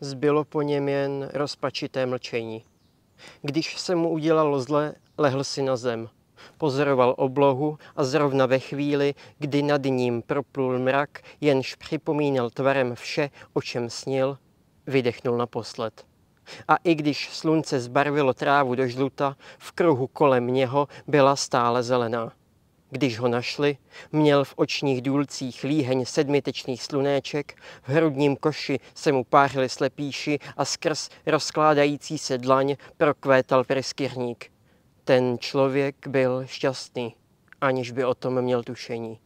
Zbylo po něm jen rozpačité mlčení. Když se mu udělalo zle, lehl si na zem. Pozoroval oblohu a zrovna ve chvíli, kdy nad ním proplul mrak, jenž připomínal tvarem vše, o čem snil, vydechnul naposled. A i když slunce zbarvilo trávu do žluta, v kruhu kolem něho byla stále zelená. Když ho našli, měl v očních důlcích líheň sedmitečných slunéček, v hrudním koši se mu pářily slepíši a skrz rozkládající se dlaň prokvétal preskyrník. Ten člověk byl šťastný, aniž by o tom měl tušení.